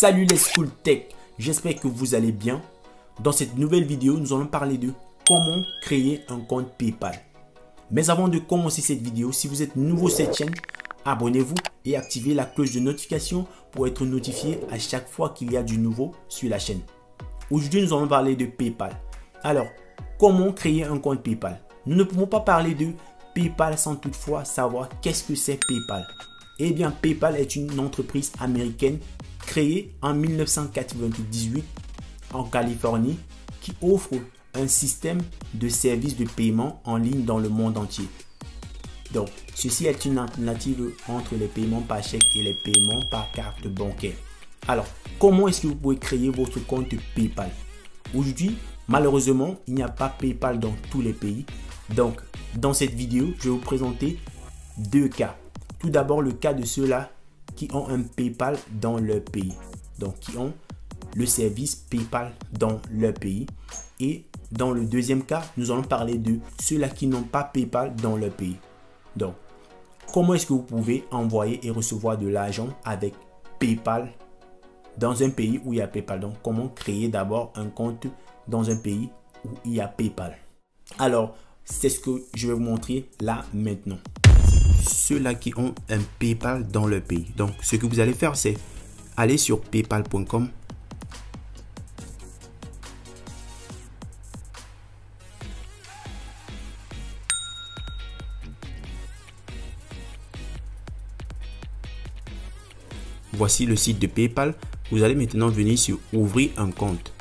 Salut les School Tech, j'espère que vous allez bien. Dans cette nouvelle vidéo, nous allons parler de comment créer un compte PayPal. Mais avant de commencer cette vidéo, si vous êtes nouveau sur cette chaîne, abonnez-vous et activez la cloche de notification pour être notifié à chaque fois qu'il y a du nouveau sur la chaîne. Aujourd'hui, nous allons parler de PayPal. Alors, comment créer un compte PayPal? Nous ne pouvons pas parler de PayPal sans toutefois savoir qu'est-ce que c'est PayPal. Eh bien, PayPal est une entreprise américaine créée en 1998 en Californie qui offre un système de services de paiement en ligne dans le monde entier. Donc, ceci est une alternative entre les paiements par chèque et les paiements par carte bancaire. Alors, comment est-ce que vous pouvez créer votre compte PayPal? Aujourd'hui, malheureusement, il n'y a pas PayPal dans tous les pays. Donc, dans cette vidéo, je vais vous présenter deux cas. Tout d'abord, le cas de ceux-là qui ont un PayPal dans leur pays. Donc, qui ont le service PayPal dans leur pays. Et dans le deuxième cas, nous allons parler de ceux-là qui n'ont pas PayPal dans leur pays. Donc, comment est-ce que vous pouvez envoyer et recevoir de l'argent avec PayPal dans un pays où il y a PayPal? Donc, comment créer d'abord un compte dans un pays où il y a PayPal? Alors, c'est ce que je vais vous montrer là maintenant. Ceux-là qui ont un PayPal dans leur pays. Donc, ce que vous allez faire, c'est aller sur paypal.com Voici le site de PayPal. Vous allez maintenant venir sur ouvrir un compte.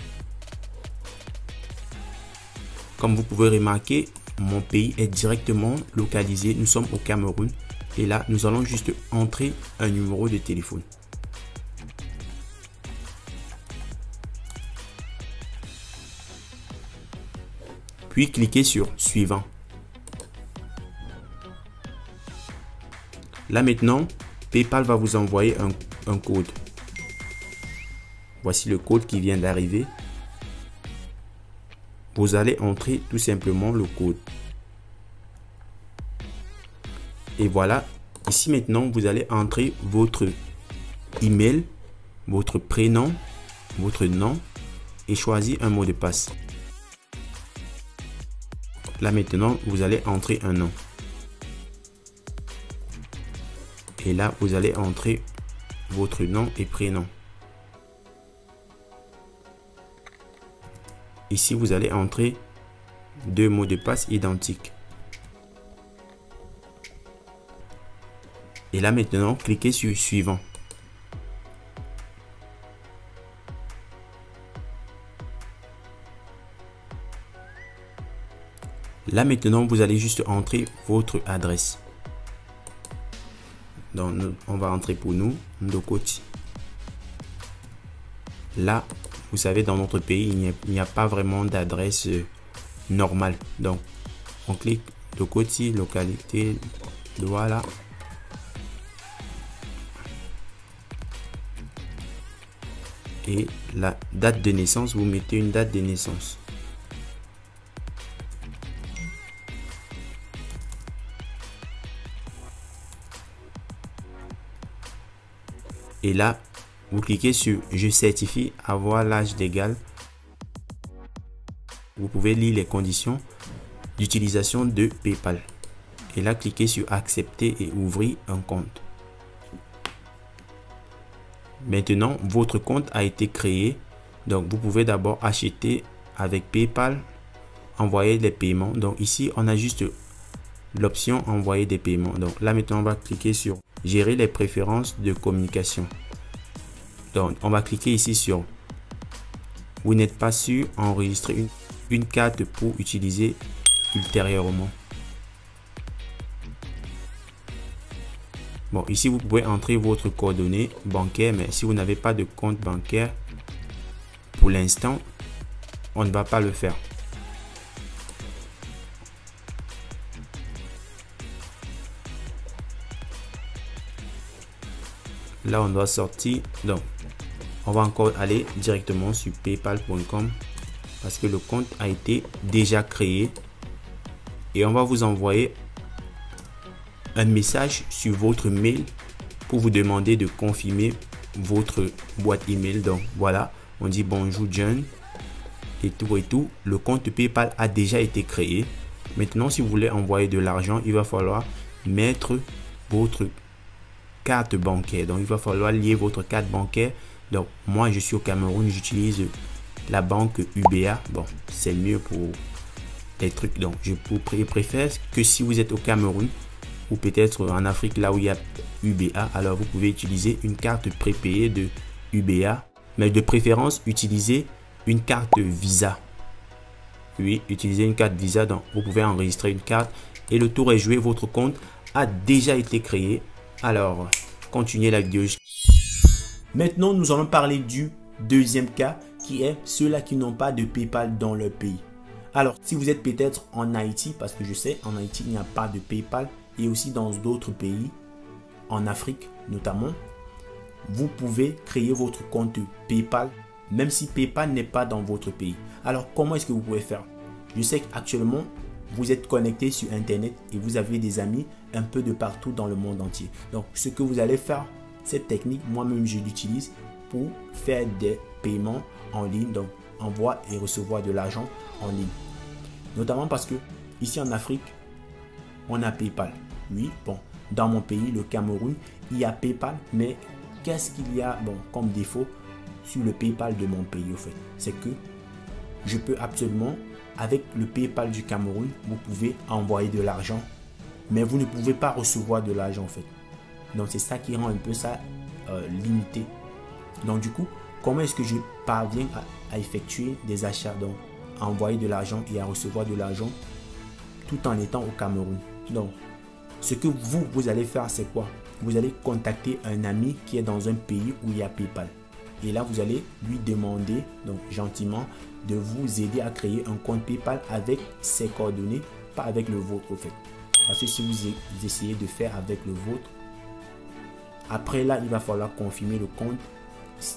Comme vous pouvez remarquer, mon pays est directement localisé. Nous sommes au Cameroun. Et là, nous allons juste entrer un numéro de téléphone. Puis cliquez sur suivant. Là maintenant, PayPal va vous envoyer un, un code. Voici le code qui vient d'arriver. Vous allez entrer tout simplement le code. Et voilà, ici maintenant, vous allez entrer votre email, votre prénom, votre nom et choisir un mot de passe. Là maintenant, vous allez entrer un nom. Et là, vous allez entrer votre nom et prénom. Ici, vous allez entrer deux mots de passe identiques. Et là maintenant, cliquez sur suivant. Là maintenant, vous allez juste entrer votre adresse. Donc, on va entrer pour nous, Ndokoti. Là, vous savez, dans notre pays, il n'y a, pas vraiment d'adresse euh, normale. Donc, on clique Ndokoti, localité, voilà. Et la date de naissance, vous mettez une date de naissance. Et là, vous cliquez sur Je certifie avoir l'âge légal. Vous pouvez lire les conditions d'utilisation de PayPal. Et là, cliquez sur Accepter et ouvrir un compte. Maintenant, votre compte a été créé. Donc, vous pouvez d'abord acheter avec PayPal, envoyer des paiements. Donc, ici, on a juste l'option envoyer des paiements. Donc, là, maintenant, on va cliquer sur gérer les préférences de communication. Donc, on va cliquer ici sur vous n'êtes pas sûr enregistrer une, une carte pour utiliser ultérieurement. Bon, ici, vous pouvez entrer votre coordonnée bancaire, mais si vous n'avez pas de compte bancaire, pour l'instant, on ne va pas le faire. Là, on doit sortir. Donc, on va encore aller directement sur paypal.com parce que le compte a été déjà créé. Et on va vous envoyer un message sur votre mail pour vous demander de confirmer votre boîte email. Donc voilà, on dit bonjour John et tout et tout. Le compte PayPal a déjà été créé. Maintenant, si vous voulez envoyer de l'argent, il va falloir mettre votre carte bancaire. Donc, il va falloir lier votre carte bancaire. Donc, moi, je suis au Cameroun, j'utilise la banque UBA. Bon, c'est mieux pour les trucs. Donc, je préfère que si vous êtes au Cameroun ou peut-être en Afrique, là où il y a UBA, alors vous pouvez utiliser une carte prépayée de UBA. Mais de préférence, utilisez une carte Visa. Oui, utilisez une carte Visa. Donc, vous pouvez enregistrer une carte et le tour est joué. Votre compte a déjà été créé. Alors, continuez la vidéo. Maintenant, nous allons parler du deuxième cas qui est ceux-là qui n'ont pas de PayPal dans leur pays. Alors, si vous êtes peut-être en Haïti, parce que je sais, en Haïti, il n'y a pas de PayPal, et aussi dans d'autres pays, en Afrique notamment, vous pouvez créer votre compte PayPal, même si PayPal n'est pas dans votre pays. Alors, comment est-ce que vous pouvez faire? Je sais qu'actuellement, vous êtes connecté sur Internet et vous avez des amis un peu de partout dans le monde entier. Donc, ce que vous allez faire, cette technique, moi-même, je l'utilise pour faire des paiements en ligne, donc envoi et recevoir de l'argent en ligne. Notamment parce que ici en Afrique, on a PayPal. Oui, bon, dans mon pays, le Cameroun, il y a PayPal, mais qu'est-ce qu'il y a bon, comme défaut sur le PayPal de mon pays au fait? C'est que je peux absolument, avec le PayPal du Cameroun, vous pouvez envoyer de l'argent, mais vous ne pouvez pas recevoir de l'argent en fait. Donc c'est ça qui rend un peu ça euh, limité. Donc du coup, comment est-ce que je parviens à, effectuer des achats, donc à envoyer de l'argent et à recevoir de l'argent tout en étant au Cameroun Donc ce que vous, vous allez faire, c'est quoi? Vous allez contacter un ami qui est dans un pays où il y a PayPal. Et là, vous allez lui demander, donc gentiment, de vous aider à créer un compte PayPal avec ses coordonnées, pas avec le vôtre au fait. Parce que si vous essayez de faire avec le vôtre, après là, il va falloir confirmer le compte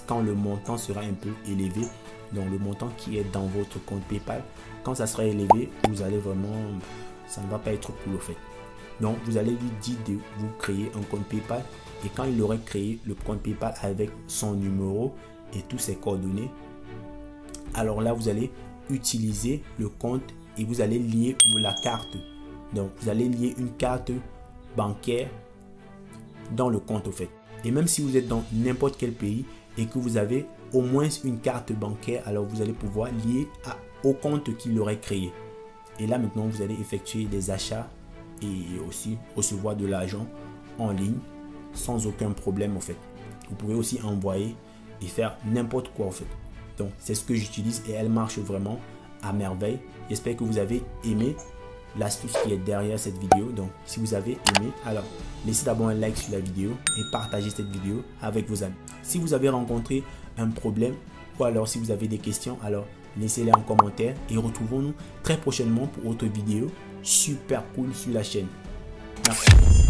quand le montant sera un peu élevé. Donc le montant qui est dans votre compte PayPal, quand ça sera élevé, vous allez vraiment, ça ne va pas être cool au fait. Donc vous allez lui dire de vous créer un compte PayPal et quand il aura créé le compte PayPal avec son numéro et tous ses coordonnées, alors là vous allez utiliser le compte et vous allez lier la carte. Donc vous allez lier une carte bancaire dans le compte au fait. Et même si vous êtes dans n'importe quel pays et que vous avez au moins une carte bancaire, alors vous allez pouvoir lier au compte qu'il aurait créé. Et là maintenant, vous allez effectuer des achats et aussi recevoir de l'argent en ligne sans aucun problème en fait. Vous pouvez aussi envoyer et faire n'importe quoi en fait. Donc c'est ce que j'utilise et elle marche vraiment à merveille. J'espère que vous avez aimé l'astuce qui est derrière cette vidéo. Donc si vous avez aimé, alors laissez d'abord un like sur la vidéo et partagez cette vidéo avec vos amis. Si vous avez rencontré un problème ou alors si vous avez des questions, alors laissez-les en commentaire et retrouvons-nous très prochainement pour autre vidéo super cool sur la chaîne. Merci.